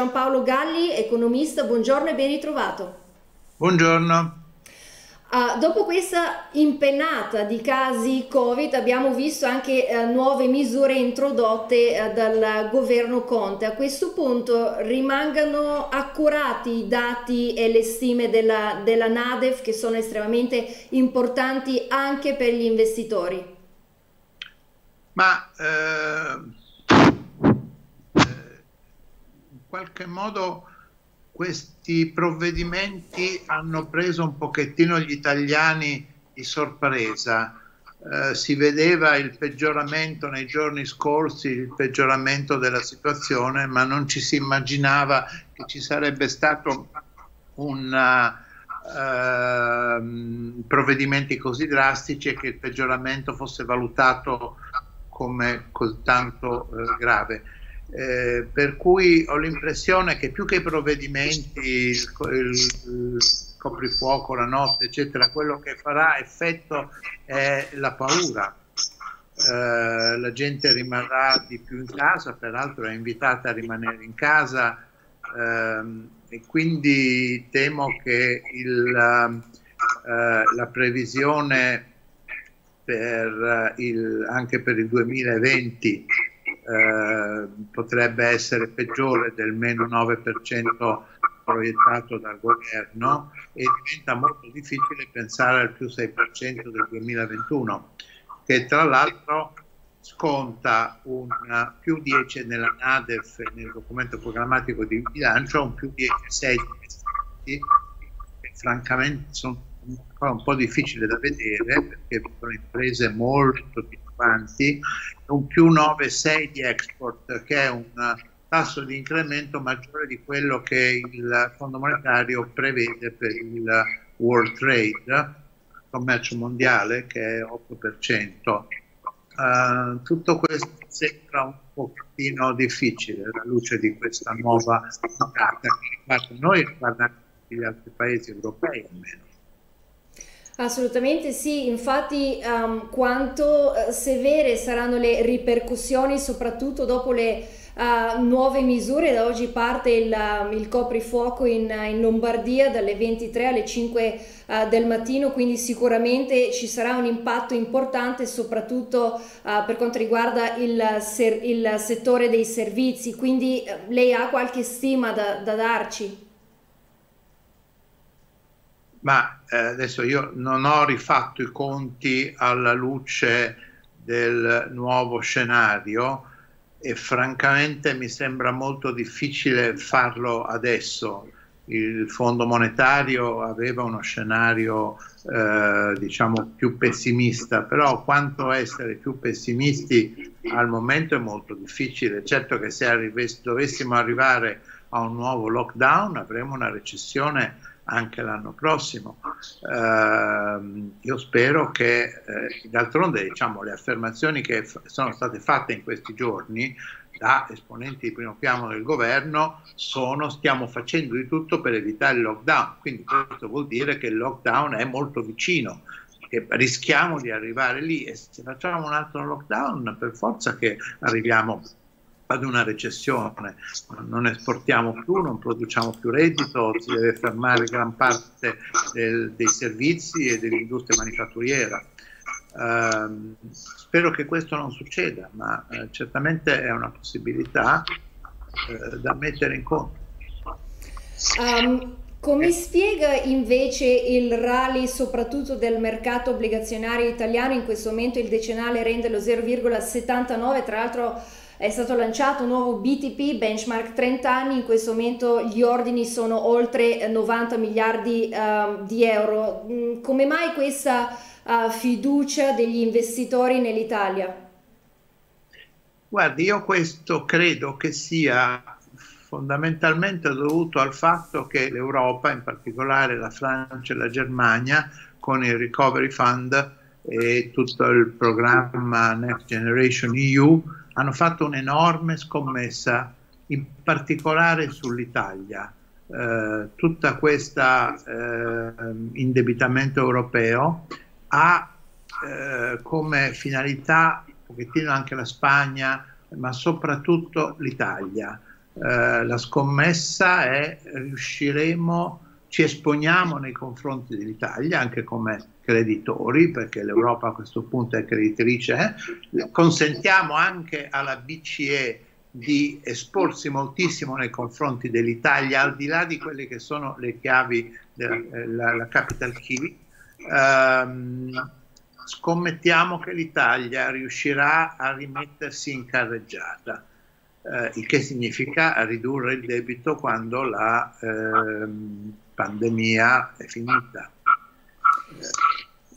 Giampaolo Galli, economista, buongiorno e ben ritrovato. Buongiorno. Uh, dopo questa impennata di casi Covid abbiamo visto anche uh, nuove misure introdotte uh, dal governo Conte. A questo punto rimangano accurati i dati e le stime della, della Nadef che sono estremamente importanti anche per gli investitori? Ma eh, in qualche modo questi provvedimenti hanno preso un pochettino gli italiani di sorpresa. Eh, si vedeva il peggioramento nei giorni scorsi, il peggioramento della situazione, ma non ci si immaginava che ci sarebbe stato un uh, provvedimenti così drastici e che il peggioramento fosse valutato come così tanto uh, grave. Eh, per cui ho l'impressione che più che i provvedimenti, il, il, coprifuoco, la notte, eccetera, quello che farà effetto è la paura. Eh, la gente rimarrà di più in casa, peraltro è invitata a rimanere in casa ehm, e quindi temo che il, eh, la previsione per il, anche per il 2020 eh, potrebbe essere peggiore del meno 9% proiettato dal governo e diventa molto difficile pensare al più 6% del 2021, che tra l'altro sconta un più 10 nella NADEF, nel documento programmatico di bilancio, un più 10 6 che francamente sono un po' difficili da vedere perché sono imprese molto preoccupanti, un più 9,6 di export che è un tasso di incremento maggiore di quello che il Fondo monetario prevede per il World Trade, commercio mondiale, che è 8%. Uh, eh, tutto questo sembra un pochettino difficile alla luce di questa nuova data che riguarda noi anche gli altri paesi europei almeno. Assolutamente sì, infatti um, quanto uh, severe saranno le ripercussioni soprattutto dopo le uh, nuove misure, da oggi parte il, uh, il coprifuoco in, in, Lombardia dalle 23 alle 5 del mattino, quindi sicuramente ci sarà un impatto importante soprattutto per quanto riguarda il, il, settore dei servizi, quindi lei ha qualche stima da, da darci? ma eh, adesso io non ho rifatto i conti alla luce del nuovo scenario e francamente mi sembra molto difficile farlo adesso. Il Fondo monetario aveva uno scenario eh, diciamo più pessimista, però quanto essere più pessimisti al momento è molto difficile. Certo che se arrivess- dovessimo arrivare a un nuovo lockdown avremo una recessione anche l'anno prossimo. Uh, io spero che, eh, d'altronde, diciamo, le affermazioni che f- sono state fatte in questi giorni da esponenti di primo piano del governo sono stiamo facendo di tutto per evitare il lockdown, quindi questo vuol dire che il lockdown è molto vicino, che rischiamo di arrivare lì e se facciamo un altro lockdown per forza che arriviamo ad una recessione, non esportiamo più, non produciamo più reddito, si deve fermare gran parte del, dei servizi e dell'industria manifatturiera. Uh, spero che questo non succeda, ma uh, certamente è una possibilità uh, da mettere in conto. Um, come spiega invece il rally soprattutto del mercato obbligazionario italiano? In questo momento il decennale rende lo 0,79, tra l'altro è stato lanciato un nuovo BTP, benchmark 30 anni, in questo momento gli ordini sono oltre 90 miliardi uh, di euro. Mm, come mai questa uh, fiducia degli investitori nell'Italia? Guardi, io questo credo che sia fondamentalmente dovuto al fatto che l'Europa, in particolare la Francia e la Germania, con il Recovery Fund e tutto il programma Next Generation EU, hanno fatto un'enorme scommessa, in particolare sull'Italia. Eh, tutta questa eh, indebitamento europeo ha eh, come finalità un pochettino anche la Spagna, ma soprattutto l'Italia. Eh, la scommessa è riusciremo, ci esponiamo nei confronti dell'Italia anche come creditori, perché l'Europa a questo punto è creditrice, eh? consentiamo anche alla BCE di esporsi moltissimo nei confronti dell'Italia, al di là di quelle che sono le chiavi della la capital key. Um, scommettiamo che l'Italia riuscirà a rimettersi in carreggiata, eh, il che significa ridurre il debito quando la eh, pandemia è finita.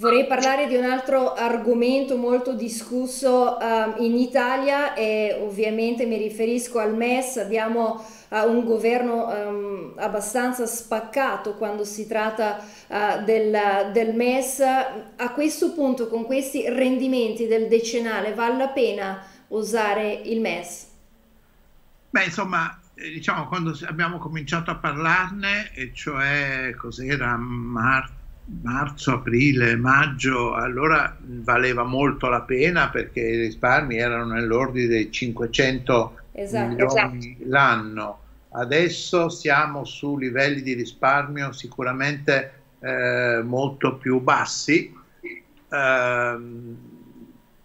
Vorrei parlare di un altro argomento molto discusso uh, in Italia e ovviamente mi riferisco al MES. Abbiamo uh, un governo um, abbastanza spaccato quando si tratta uh, del, del, MES. A questo punto, con questi rendimenti del decennale, vale la pena usare il MES? Beh, insomma, eh, diciamo quando abbiamo cominciato a parlarne, e cioè cos'era marzo marzo, aprile, maggio, allora valeva molto la pena perché i risparmi erano nell'ordine dei 500 esatto, milioni esatto. l'anno. Adesso siamo su livelli di risparmio sicuramente eh, molto più bassi, ehm,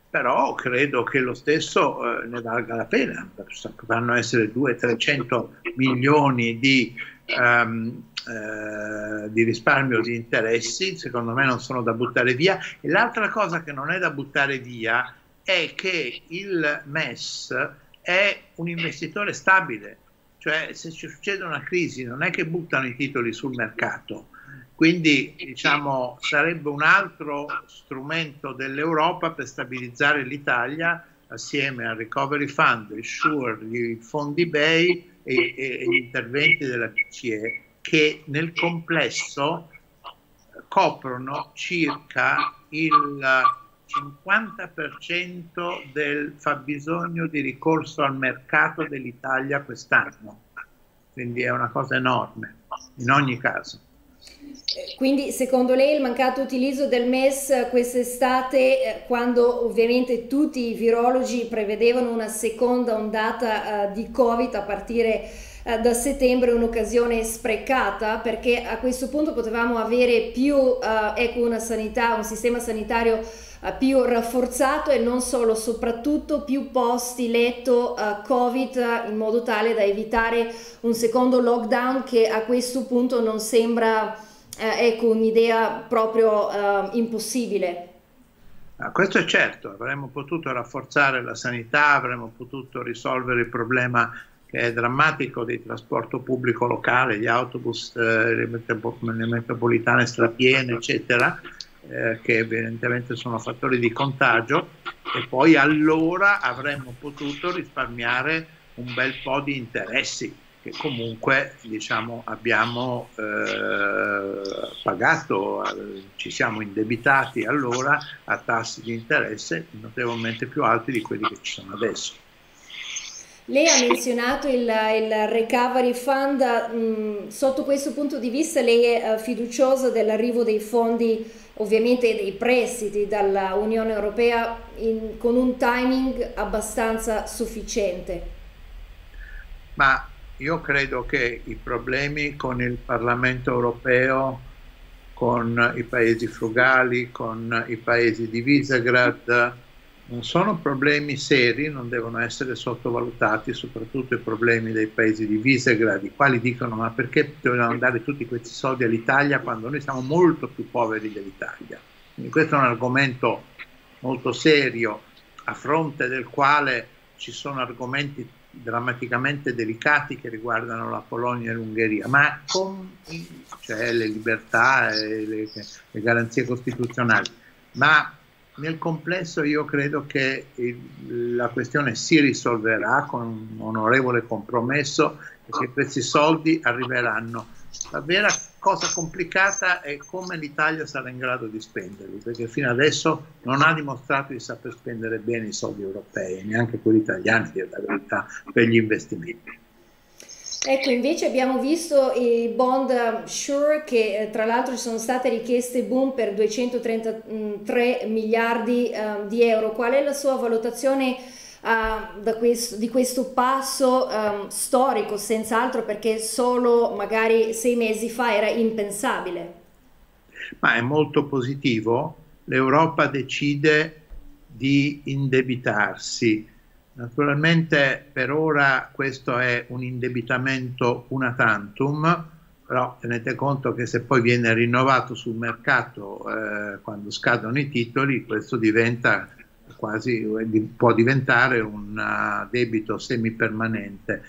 però credo che lo stesso eh, ne valga la pena. Potranno essere 200-300 milioni di ehm, eh, di risparmio di interessi, secondo me non sono da buttare via. E l'altra cosa che non è da buttare via è che il MES è un investitore stabile, cioè se ci succede una crisi non è che buttano i titoli sul mercato, quindi diciamo, sarebbe un altro strumento dell'Europa per stabilizzare l'Italia assieme al Recovery Fund, il SURE, i fondi BEI e, e, gli interventi della BCE che nel complesso coprono circa il 50% del fabbisogno di ricorso al mercato dell'Italia quest'anno. Quindi è una cosa enorme, in ogni caso. Quindi secondo lei il mancato utilizzo del MES quest'estate, eh, quando ovviamente tutti i virologi prevedevano una seconda ondata uh, di Covid a partire eh, da settembre un'occasione sprecata perché a questo punto potevamo avere più eh, ecco, una sanità, un sistema sanitario eh, più rafforzato e non solo, soprattutto più posti letto uh, Covid in modo tale da evitare un secondo lockdown che a questo punto non sembra uh, ecco, un'idea proprio uh, impossibile. Ah, questo è certo, avremmo potuto rafforzare la sanità, avremmo potuto risolvere il problema è drammatico di trasporto pubblico locale, gli autobus, eh, le, metro, le, metropolitane strapiene, eccetera, eh, che evidentemente sono fattori di contagio, e poi allora avremmo potuto risparmiare un bel po' di interessi che comunque diciamo, abbiamo eh, pagato, ci siamo indebitati allora a tassi di interesse notevolmente più alti di quelli che ci sono adesso. Lei ha menzionato il, il Recovery Fund, mm, sotto questo punto di vista lei è uh, fiduciosa dell'arrivo dei fondi, ovviamente dei prestiti dall'Unione Europea in, con un timing abbastanza sufficiente? Ma io credo che i problemi con il Parlamento Europeo, con i paesi frugali, con i paesi di Visegrad, non sono problemi seri, non devono essere sottovalutati, soprattutto i problemi dei paesi di Visegrad, i quali dicono ma perché dobbiamo dare tutti questi soldi all'Italia quando noi siamo molto più poveri dell'Italia. Quindi questo è un argomento molto serio, a fronte del quale ci sono argomenti drammaticamente delicati che riguardano la Polonia e l'Ungheria, ma con cioè le libertà e le, le garanzie costituzionali. Ma nel complesso io credo che la questione si risolverà con un onorevole compromesso e che questi soldi arriveranno. La vera cosa complicata è come l'Italia sarà in grado di spenderli, perché fino adesso non ha dimostrato di saper spendere bene i soldi europei, neanche quelli italiani, per gli investimenti. Ecco, invece abbiamo visto i bond Sure che eh, tra l'altro ci sono state richieste boom per 233 miliardi uh, di euro. Qual è la sua valutazione uh, questo, di questo passo um, storico, senz'altro perché solo magari sei mesi fa era impensabile. Ma è molto positivo, l'Europa decide di indebitarsi. Naturalmente per ora questo è un indebitamento una tantum, però tenete conto che se poi viene rinnovato sul mercato eh, quando scadono i titoli, questo diventa quasi, può diventare un uh, debito semipermanente.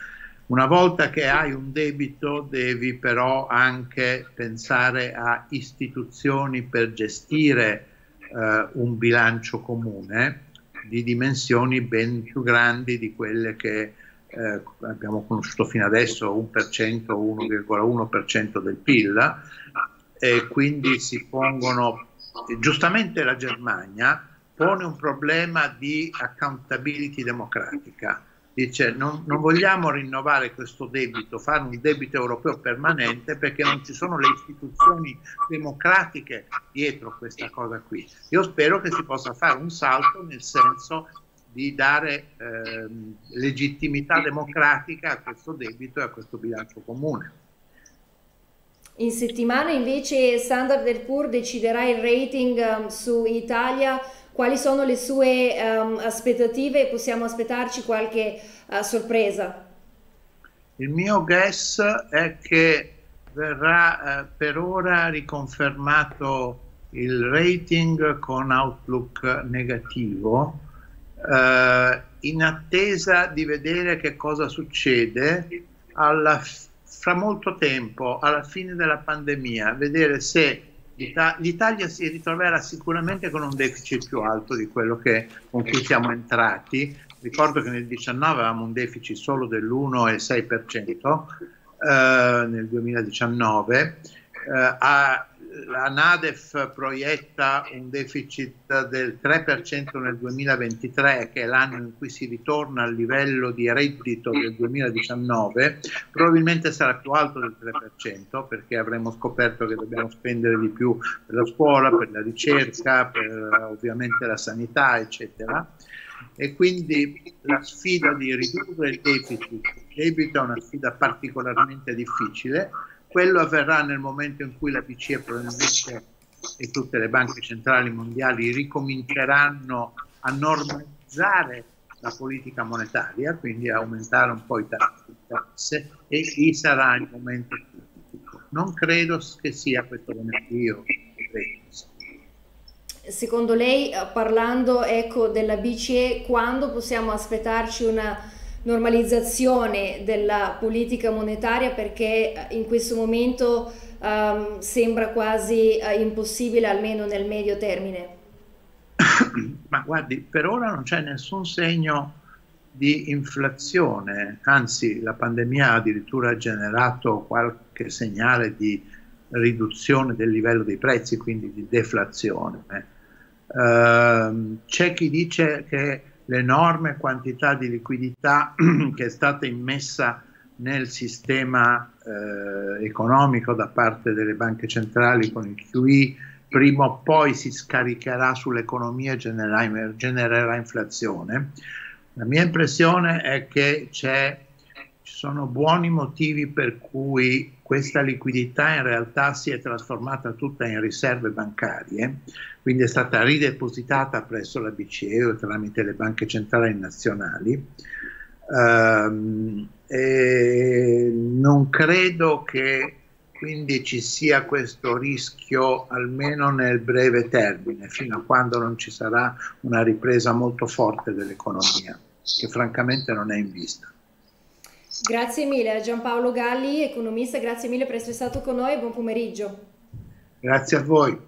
Una volta che hai un debito devi però anche pensare a istituzioni per gestire uh, un bilancio comune di dimensioni ben più grandi di quelle che eh, abbiamo conosciuto fino adesso 1%, 1,1% del PIL e quindi si pongono, giustamente la Germania pone un problema di accountability democratica. Dice non, non, vogliamo rinnovare questo debito, fare un debito europeo permanente perché non ci sono le istituzioni democratiche dietro questa cosa qui. Io spero che si possa fare un salto nel senso di dare eh, legittimità democratica a questo debito e a questo bilancio comune. In settimana invece Standard Poor's deciderà il rating um, su Italia. Quali sono le sue um, aspettative? Possiamo aspettarci qualche uh, sorpresa? Il mio guess è che verrà uh, per ora riconfermato il rating con outlook negativo eh, in attesa di vedere che cosa succede alla, fra molto tempo, alla fine della pandemia, vedere se l'Italia si ritroverà sicuramente con un deficit più alto di quello che, con cui siamo entrati. Ricordo che nel 2019 avevamo un deficit solo dell'1,6% eh, nel 2019. Eh, la Nadef proietta un deficit del 3% nel 2023, che è l'anno in cui si ritorna al livello di reddito del 2019, probabilmente sarà più alto del 3% perché avremo scoperto che dobbiamo spendere di più per la scuola, per la ricerca, per ovviamente la sanità, eccetera. E quindi la sfida di ridurre il deficit, il debito è una sfida particolarmente difficile quello avverrà nel momento in cui la BCE probabilmente e tutte le banche centrali mondiali ricominceranno a normalizzare la politica monetaria, quindi aumentare un po' i tassi e lì sarà il momento critico. Non credo che sia questo venerdì o Secondo lei, parlando ecco, della BCE, quando possiamo aspettarci una normalizzazione della politica monetaria perché eh, in questo momento um, sembra quasi uh, impossibile almeno nel medio termine. Ma guardi, per ora non c'è nessun segno di inflazione, anzi la pandemia ha addirittura generato qualche segnale di riduzione del livello dei prezzi, quindi di deflazione. Uh, c'è chi dice che l'enorme quantità di liquidità che è stata immessa nel sistema eh, economico da parte delle banche centrali con il QE, prima o poi si scaricherà sull'economia e genererà, genererà inflazione. La mia impressione è che ci sono buoni motivi per cui questa liquidità in realtà si è trasformata tutta in riserve bancarie, quindi è stata ridepositata presso la BCE o tramite le banche centrali nazionali. Um, non credo che quindi ci sia questo rischio almeno nel breve termine, fino a quando non ci sarà una ripresa molto forte dell'economia, che francamente non è in vista. Grazie mille a Giampaolo Galli, economista, grazie mille per essere stato con noi e buon pomeriggio. Grazie a voi.